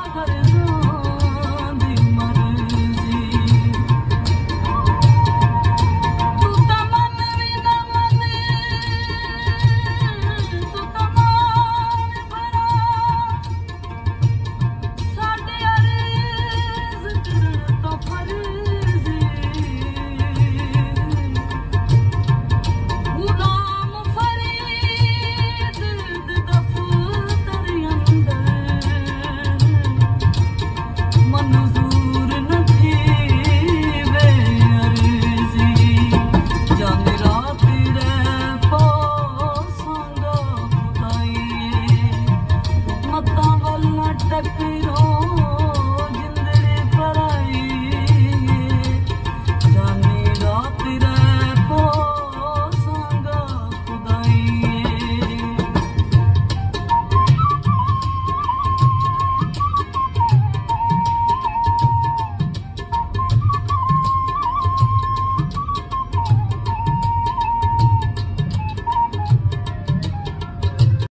I got is respiro